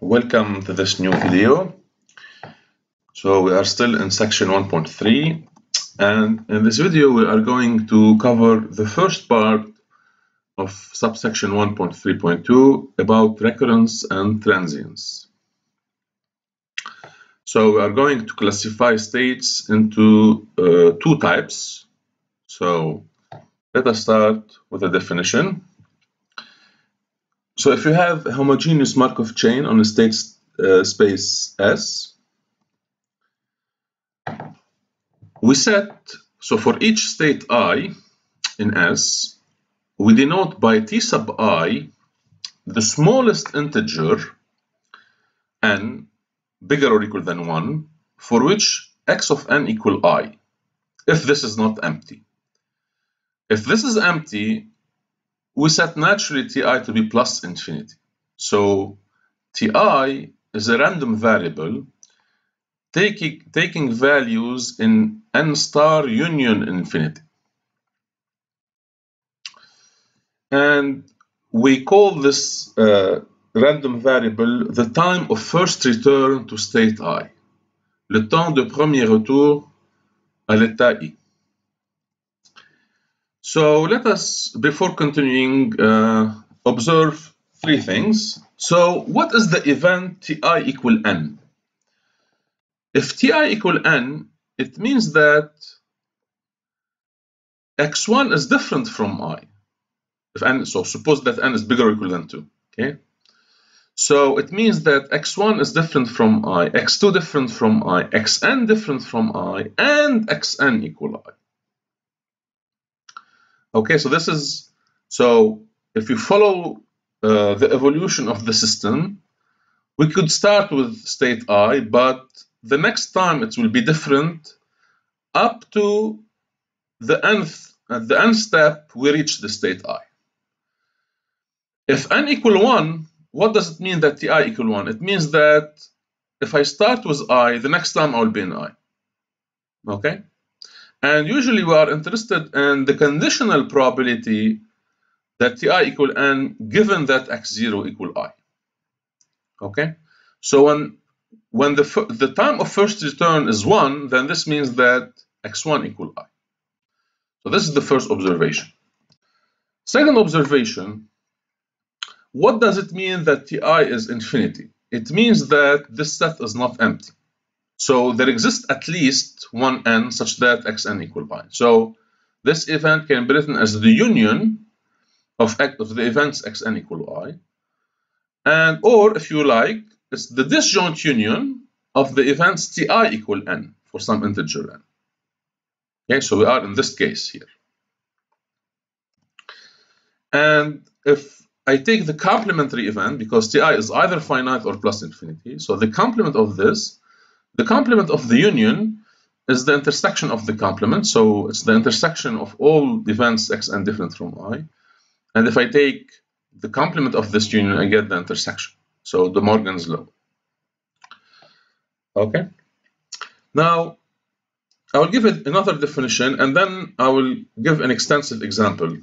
Welcome to this new video. So we are still in section 1.3 and in this video we are going to cover the first part of subsection 1.3.2 about recurrence and transience. So we are going to classify states into uh, two types. So let us start with a definition. So if you have a homogeneous Markov chain on a state uh, space S, we set, so for each state i in S, we denote by t sub i the smallest integer n bigger or equal than 1 for which x of n equal i if this is not empty. If this is empty, we set naturally ti to be plus infinity. So ti is a random variable taking, taking values in n star union infinity. And we call this uh, random variable the time of first return to state i, le temps de premier retour à l'état i. So let us, before continuing, uh, observe three things. So what is the event ti equal n? If ti equal n, it means that x1 is different from i. If n, so suppose that n is bigger or equal than 2. Okay. So it means that x1 is different from i, x2 different from i, xn different from i, and xn equal i. Okay, so this is, so if you follow uh, the evolution of the system, we could start with state i, but the next time it will be different up to the nth, at the nth step, we reach the state i. If n equal 1, what does it mean that ti equal 1? It means that if I start with i, the next time I will be in i. Okay? And usually we are interested in the conditional probability that ti equal n given that x0 equal i. Okay? So when when the, the time of first return is 1, then this means that x1 equal i. So this is the first observation. Second observation, what does it mean that ti is infinity? It means that this set is not empty. So there exists at least one n such that xn equal pi. So this event can be written as the union of, of the events xn equal i. And or if you like, it's the disjoint union of the events ti equal n for some integer n. Okay, so we are in this case here. And if I take the complementary event, because ti is either finite or plus infinity, so the complement of this the complement of the union is the intersection of the complement. So it's the intersection of all events x and different from i. And if I take the complement of this union, I get the intersection. So De Morgan's law. Okay. Now, I will give it another definition and then I will give an extensive example.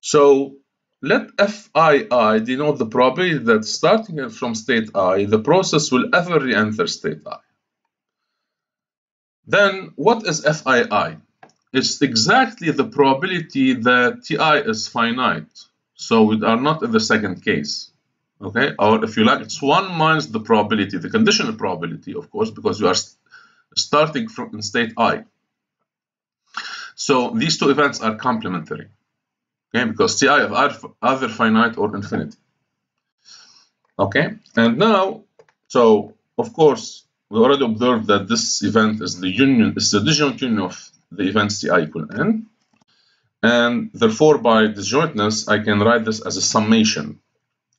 So let Fii denote the probability that starting from state i, the process will ever re-enter state i. Then what is Fii? It's exactly the probability that Ti is finite. So we are not in the second case. Okay, or if you like, it's one minus the probability, the conditional probability, of course, because you are starting from in state i. So these two events are complementary. Okay, because Ti are either finite or infinity. Okay, and now, so of course, we already observed that this event is the union, is the disjoint union of the events ti equal n. And therefore, by disjointness, I can write this as a summation,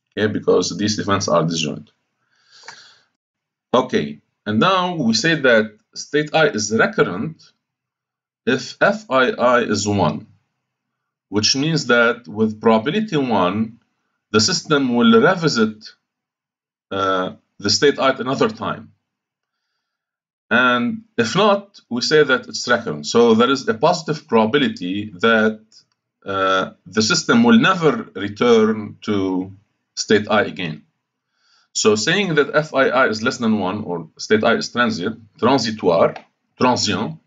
okay, because these events are disjoint. Okay, and now we say that state i is recurrent if fii is 1, which means that with probability 1, the system will revisit uh, the state i another time. And if not, we say that it's recurrent. So there is a positive probability that uh, the system will never return to state i again. So saying that FII is less than 1 or state i is transient, transitoire, transient.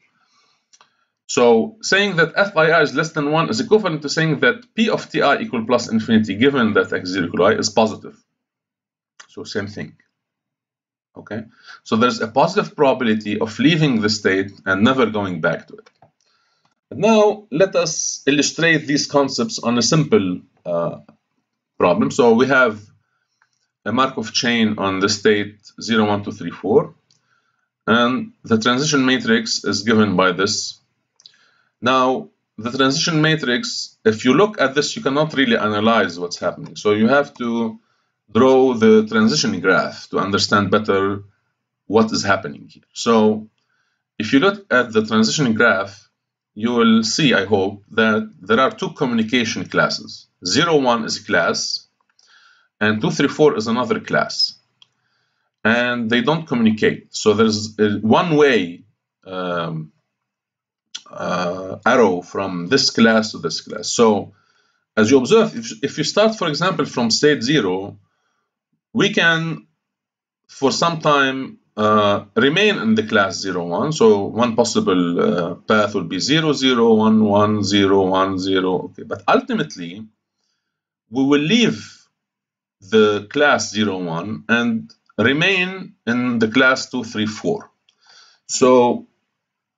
So saying that FII is less than 1 is equivalent to saying that P of Ti equal plus infinity given that x0 equal i is positive. So same thing. Okay, so there's a positive probability of leaving the state and never going back to it. Now let us illustrate these concepts on a simple uh, problem. So we have a Markov chain on the state 0, 1, 2, 3, 4. And the transition matrix is given by this. Now, the transition matrix, if you look at this, you cannot really analyze what's happening. So you have to draw the transition graph to understand better what is happening here. So if you look at the transition graph, you will see, I hope, that there are two communication classes. 0, 1 is a class, and 234 is another class. And they don't communicate. So there's one-way um, uh, arrow from this class to this class. So as you observe, if, if you start, for example, from state 0, we can, for some time, uh, remain in the class 0, 1. So one possible uh, path will be 0, 0, 1, 1, 0, 1, 0. Okay. But ultimately, we will leave the class 0, 1 and remain in the class 2, 3, 4. So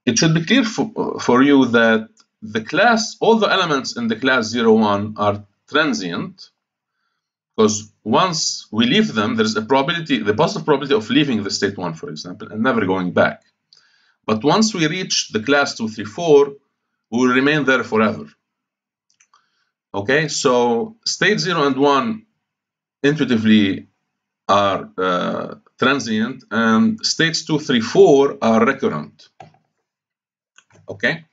it should be clear for, for you that the class, all the elements in the class 0, 1 are transient because once we leave them, there's a probability, the positive probability of leaving the state 1, for example, and never going back. But once we reach the class 2, 3, 4, we will remain there forever. Okay, so state 0 and 1 intuitively are uh, transient and states 2, 3, 4 are recurrent. Okay?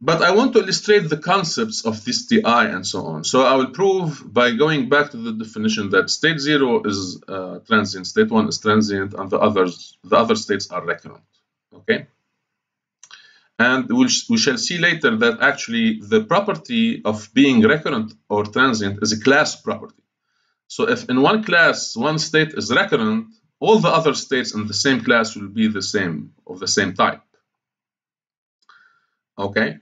But I want to illustrate the concepts of this TI and so on. So I will prove by going back to the definition that state 0 is uh, transient, state 1 is transient, and the others, the other states are recurrent. Okay? And we'll, we shall see later that actually the property of being recurrent or transient is a class property. So if in one class, one state is recurrent, all the other states in the same class will be the same, of the same type. Okay?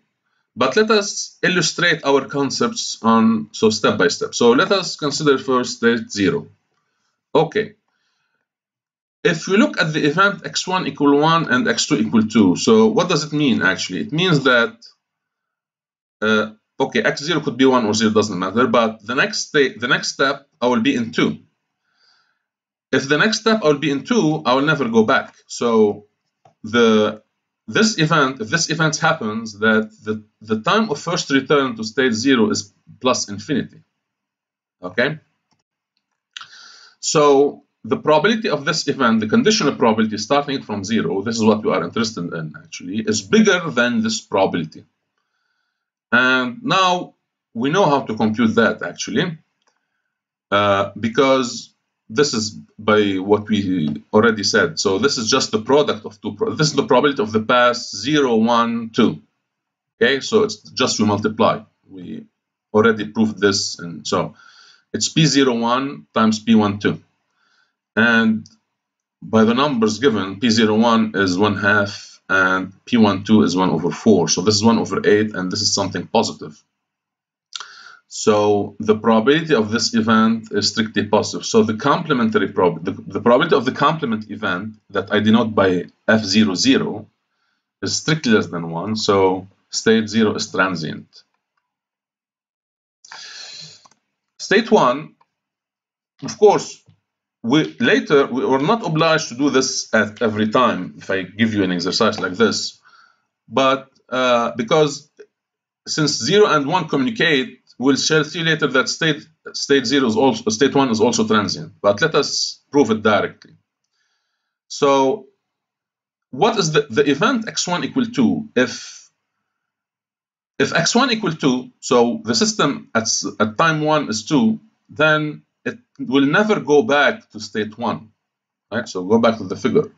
But let us illustrate our concepts on, so step by step. So let us consider first state zero. Okay, if we look at the event x1 equal 1 and x2 equal 2, so what does it mean actually? It means that, uh, okay, x0 could be 1 or 0, doesn't matter, but the next, state, the next step, I will be in 2. If the next step I will be in 2, I will never go back. So the this event, if this event happens, that the, the time of first return to state 0 is plus infinity. Okay? So the probability of this event, the conditional probability starting from zero, this is what we are interested in actually, is bigger than this probability. And now we know how to compute that actually, uh, because this is by what we already said. So this is just the product of two, this is the probability of the pass 0, 1, 2. Okay, so it's just we multiply. We already proved this, and so it's P01 times P12. And by the numbers given, P01 is 1 half and P12 is 1 over 4. So this is 1 over 8 and this is something positive. So the probability of this event is strictly positive. So the complementary probability, the, the, probability of the complement event that I denote by F00 is strictly less than 1. So state 0 is transient. State 1, of course, we later we are not obliged to do this at every time if I give you an exercise like this, but uh, because since zero and one communicate, we'll see later that state state zero is also state one is also transient. But let us prove it directly. So, what is the the event x1 equal to if if x1 equal 2, so the system at, at time 1 is 2, then it will never go back to state one. Right? So go back to the figure.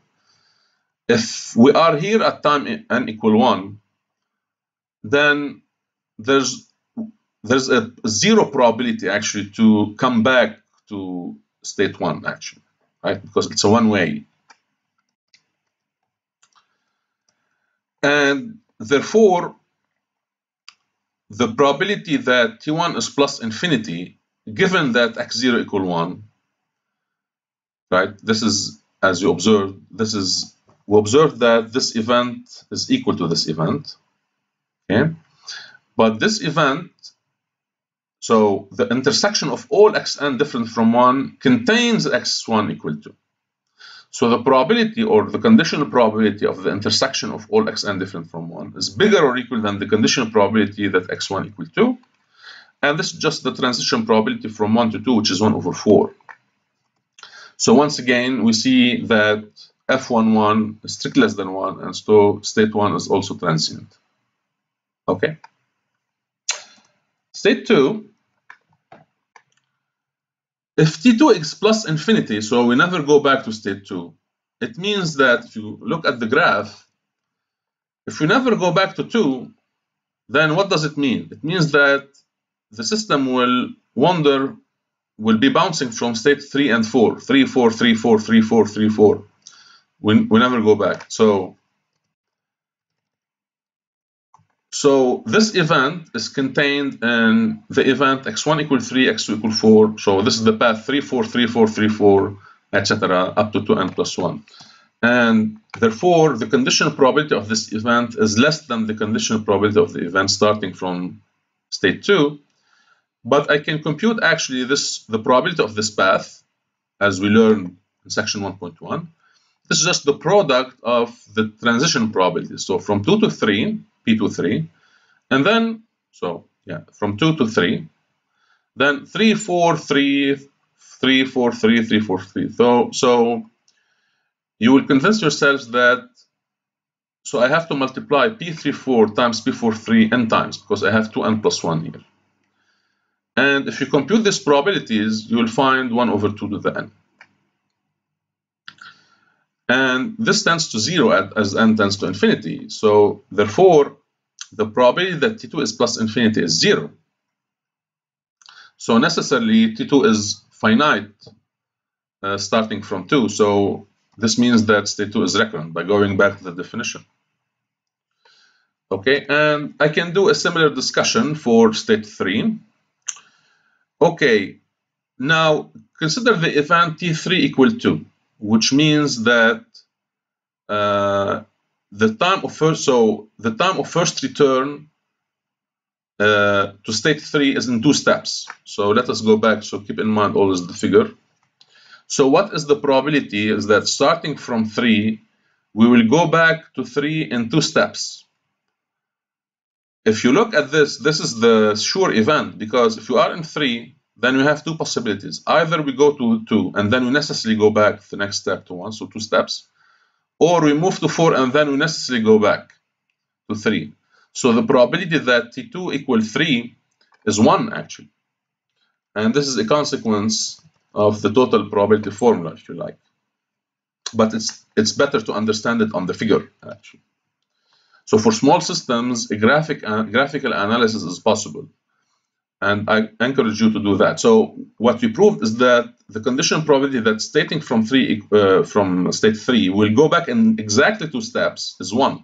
If we are here at time n equal one, then there's there's a zero probability actually to come back to state one actually, right? Because it's a one way. And therefore, the probability that T1 is plus infinity, given that x0 equal 1, right? This is, as you observe, this is, we observe that this event is equal to this event, okay? But this event, so the intersection of all xn different from 1 contains x1 equal to. So the probability or the conditional probability of the intersection of all xn different from 1 is bigger or equal than the conditional probability that x1 equal to. And this is just the transition probability from 1 to 2, which is 1 over 4. So once again, we see that f11 is strictly less than 1, and so state 1 is also transient. Okay. State 2 if T2 is plus infinity, so we never go back to state 2, it means that if you look at the graph, if we never go back to 2, then what does it mean? It means that the system will wander, will be bouncing from state 3 and 4, 3, 4, 3, 4, 3, 4, 3, 4. We, we never go back. So So this event is contained in the event x1 equal 3, x2 equal 4. So this is the path 3, 4, 3, 4, 3, 4, etc. up to 2n plus 1. And therefore, the conditional probability of this event is less than the conditional probability of the event starting from state 2. But I can compute actually this the probability of this path, as we learned in section 1.1. This is just the product of the transition probability. So from 2 to 3, To 3. And then, so yeah, from 2 to 3. Then 3, 4, 3, 3, 4, 3, 3, 4, 3. So, so you will convince yourselves that, so I have to multiply P34 times P43 n times because I have 2n plus 1 here. And if you compute these probabilities, you will find 1 over 2 to the n. And this tends to 0 as n tends to infinity. So therefore, the probability that T2 is plus infinity is 0. So necessarily T2 is finite uh, starting from 2. So this means that state 2 is recurrent by going back to the definition. Okay, and I can do a similar discussion for state 3. Okay, now consider the event T3 equal 2 which means that uh, the time of first so the time of first return uh, to state 3 is in two steps. So let us go back so keep in mind always the figure. So what is the probability is that starting from 3 we will go back to 3 in two steps. If you look at this this is the sure event because if you are in 3 then we have two possibilities. Either we go to 2 and then we necessarily go back the next step to 1, so two steps, or we move to 4 and then we necessarily go back to 3. So the probability that T2 equal 3 is 1 actually. And this is a consequence of the total probability formula, if you like. But it's, it's better to understand it on the figure actually. So for small systems, a graphic, uh, graphical analysis is possible and I encourage you to do that. So what we proved is that the condition probability that stating from three uh, from state three will go back in exactly two steps is one,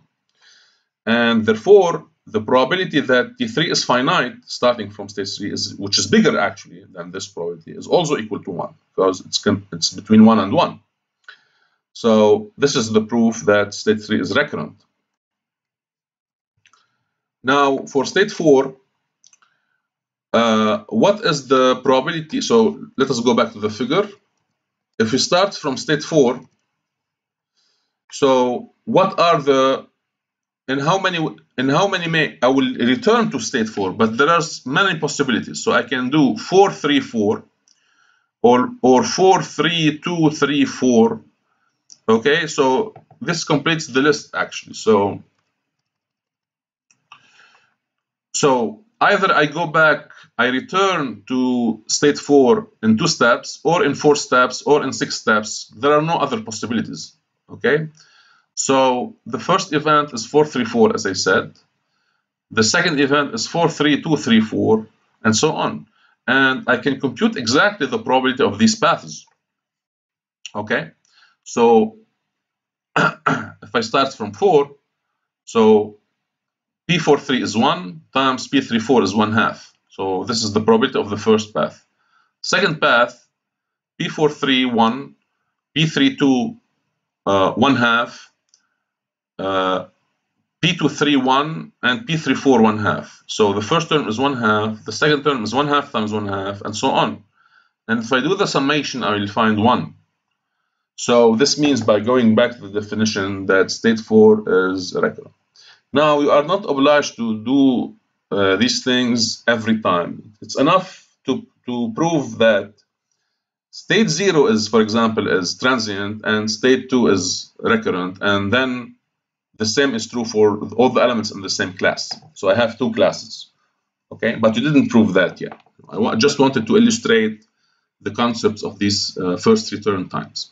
and therefore the probability that T3 is finite starting from state three is which is bigger actually than this probability is also equal to one because it's it's between one and one. So this is the proof that state three is recurrent. Now for state four, uh, what is the probability? So let us go back to the figure. If we start from state 4, so what are the in how many in how many may I will return to state 4 but there are many possibilities so I can do 4 3 4 or or 4 3 2 3 4 okay so this completes the list actually so so either I go back I return to state 4 in two steps, or in four steps, or in six steps. There are no other possibilities. Okay? So the first event is 434, as I said. The second event is 43234, and so on. And I can compute exactly the probability of these paths. Okay, so if I start from 4, so P43 is 1 times P34 is 1 half. So this is the probability of the first path. Second path, P43 1, P32 uh, 1 half, uh, P23 1, and P34 1 half. So the first term is 1 half, the second term is 1 half times 1 half, and so on. And if I do the summation, I will find 1. So this means by going back to the definition that state 4 is recurrent. Now, you are not obliged to do uh, these things every time. It's enough to, to prove that state 0 is, for example, is transient and state 2 is recurrent, and then the same is true for all the elements in the same class. So I have two classes, okay? But you didn't prove that yet. I just wanted to illustrate the concepts of these uh, first return times.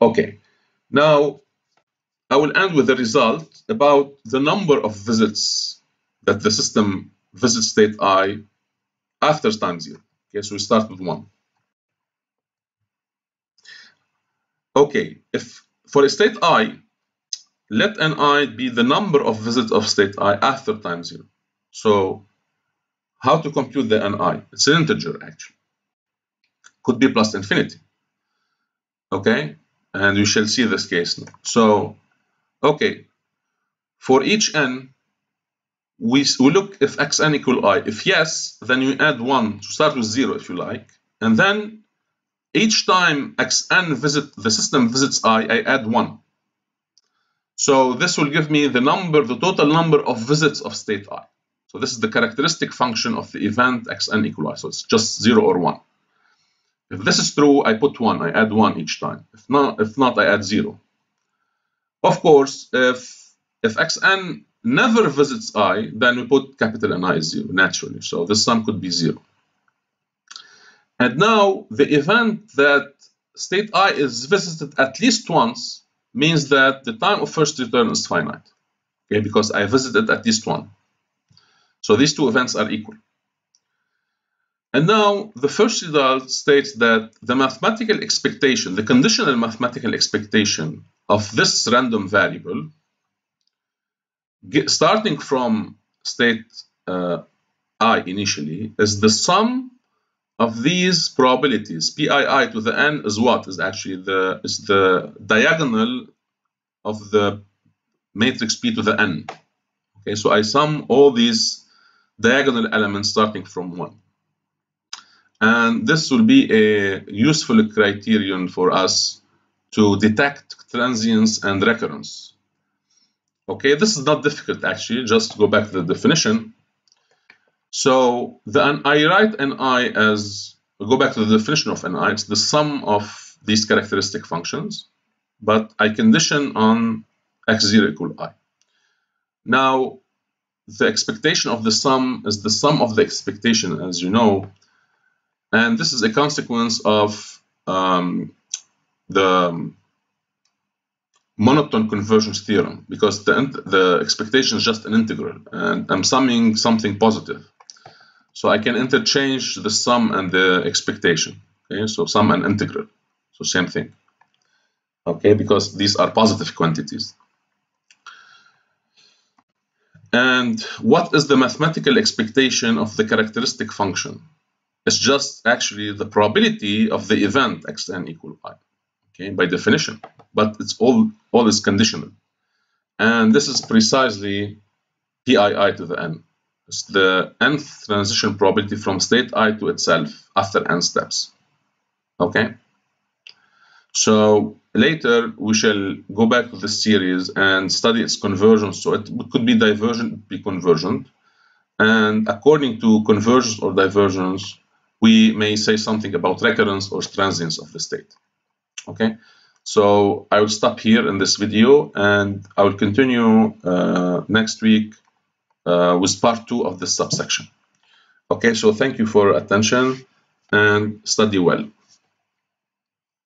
Okay, now I will end with the result about the number of visits that the system visits state i after time zero. Okay, so we start with one. Okay, if for a state i, let ni be the number of visits of state i after time zero. So how to compute the ni? It's an integer actually. Could be plus infinity. Okay, and you shall see this case now. So, okay, for each n, we, we look if xn equal i. If yes, then you add 1 to start with 0 if you like. And then each time xn visit the system visits i, I add 1. So this will give me the number, the total number of visits of state i. So this is the characteristic function of the event xn equal i. So it's just 0 or 1. If this is true, I put 1, I add 1 each time. If not, if not I add 0. Of course, if, if xn never visits i, then we put capital N i 0, naturally. So this sum could be 0. And now, the event that state i is visited at least once means that the time of first return is finite, okay, because I visited at least one. So these two events are equal. And now the first result states that the mathematical expectation, the conditional mathematical expectation of this random variable, starting from state uh, i initially, is the sum of these probabilities. Pii to the n is what? Is actually the is the diagonal of the matrix P to the n. Okay, so I sum all these diagonal elements starting from 1. And this will be a useful criterion for us to detect transience and recurrence. Okay, this is not difficult actually, just go back to the definition. So the I write Ni as, go back to the definition of Ni, it's the sum of these characteristic functions, but I condition on x0 equal i. Now, the expectation of the sum is the sum of the expectation, as you know, and this is a consequence of um, the um, monotone convergence theorem because the, the expectation is just an integral and I'm summing something positive. So I can interchange the sum and the expectation. Okay, so sum and integral. So same thing. Okay, because these are positive quantities. And what is the mathematical expectation of the characteristic function? It's just actually the probability of the event xn equal i, okay, by definition. But it's all, all is conditional. And this is precisely pii to the n. It's the nth transition probability from state i to itself after n steps. Okay? So later we shall go back to this series and study its convergence. So it could be divergent, be convergent. And according to convergence or divergence, we may say something about recurrence or transience of the state. Okay, so I will stop here in this video and I will continue uh, next week uh, with part two of this subsection. Okay, so thank you for attention and study well.